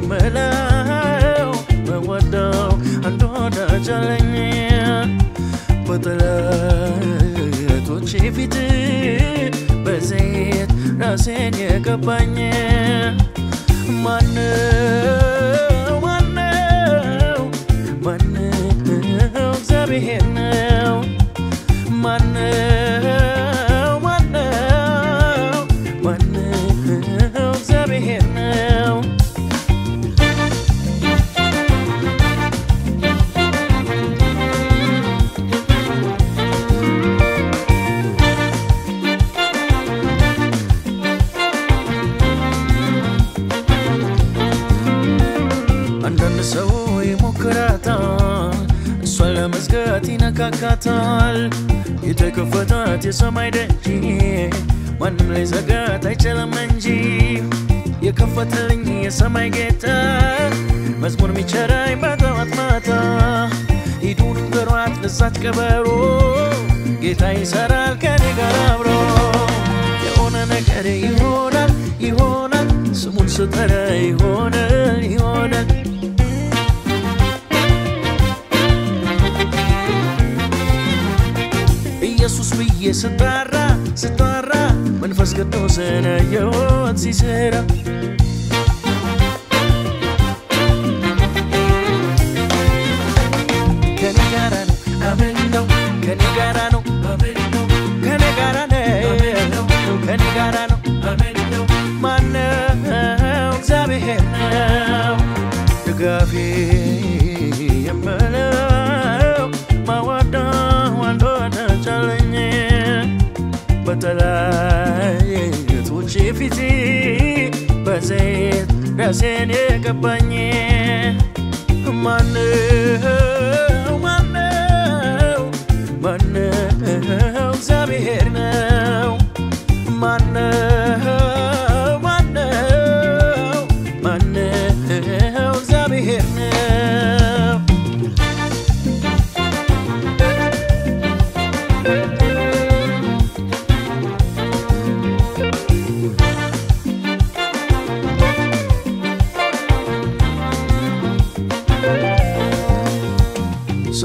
የምለው በወደው እንደሆነ ቻለኝ በጠላቶቼ ፊት በዘይት ራሴን የቀባኝ ማነው? ማነው? ማነው? እግዚአብሔር ነው። ማነው? ለመዝጋት ይነካካታል። የተከፈታት የሰማይ ደጅ ማንም ዘጋት አይችልም እንጂ የከፈተልኝ የሰማይ ጌታ መዝሙር ሚቸራኝ በጠዋት ማታ ሂዱ ንገሯት ለዛች ቀበሮ ጌታ ይሰራል ከኔ ጋር አብሮ የሆነ ነገር ይሆናል ይሆናል ስሙን ስጠራ ይሆናል ብዬ ስጠራ ስጠራ መንፈስ ቅዱስን አየሁት ሲሰራ በጠላቶቼ ፊት በዘይት ራሴን የቀባኝ። ማነው ማነው ማነው? እግዚአብሔር ነው። ማነው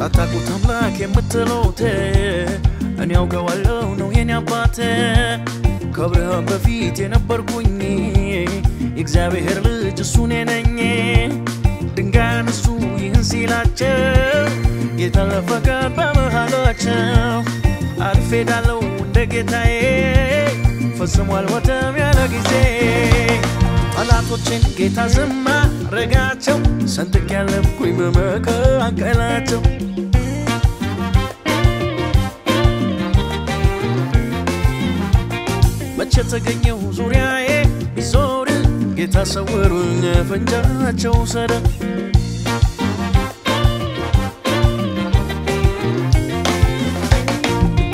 ሳታውቁት አምላክ የምትሉት እኔ አውቀዋለሁ ነው የኔ አባት ከአብርሃም በፊት የነበርኩኝ የእግዚአብሔር ልጅ እሱ እኔ ነኝ። ድንጋይን እሱ ይህን ሲላቸው ጌታ ለፈቃድ በመሃላቸው አልፌዳለው እንደ ጌታዬ። ፈጽሞ አልሞተም ያለ ጊዜ ጠላቶችን ጌታ ዝም አረጋቸው ሰንጥቅ ያለብኩኝ በመካከላቸው መቼ ተገኘው ዙሪያዬ? ቢዞር ጌታ ሰወሩኝ ፈንጃቸው ሰደ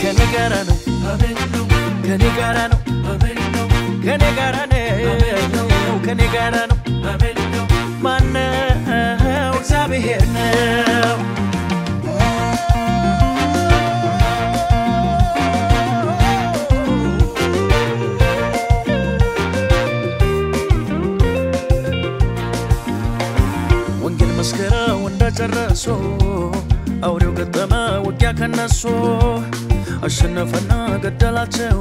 ከኔ ጋራ ነው ከኔ ጋራ ነው ከኔ ጋራ ነው ከኔ ጋራ ነው ማነው? እግዚአብሔር ነው። ወንጌል መስከረው እንደጨረሱ አውሬው ገጠመ ውጊያ ከነሱ አሸነፈና ገደላቸው።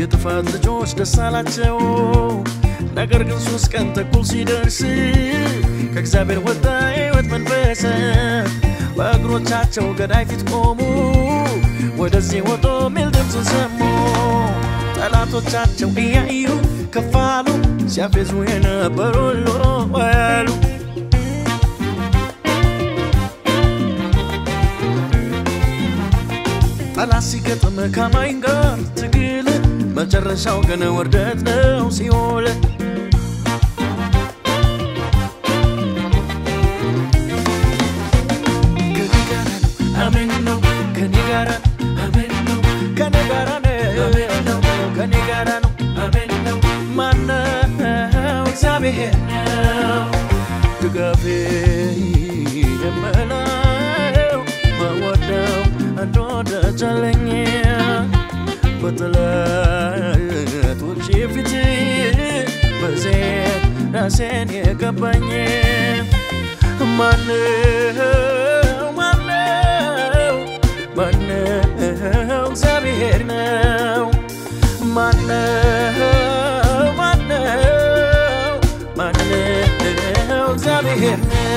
የጥፋት ልጆች ደስ አላቸው ነገር ግን ሶስት ቀን ተኩል ሲደርስ ከእግዚአብሔር ወጣ ሕይወት መንፈስ። በእግሮቻቸው ገዳይ ፊት ቆሙ ወደዚህ ወጦ ሚል ድምፅን ሰሙ። ጠላቶቻቸው እያዩ ከፋሉ ሲያፌዙ የነበሩ ያሉ ጠላት ሲገጥም ከማኝ ጋር ትግል መጨረሻው ግን ውርደት ነው ጋራ ነው ከኔ ጋራ ነው ማነው? እግዚአብሔር ነው ድጋፌ የምለው መወደው አንድ ወዳጃለኝ በጠላቶቼ ፊት በዜት ራሴን የገባኝ ማነው tell me if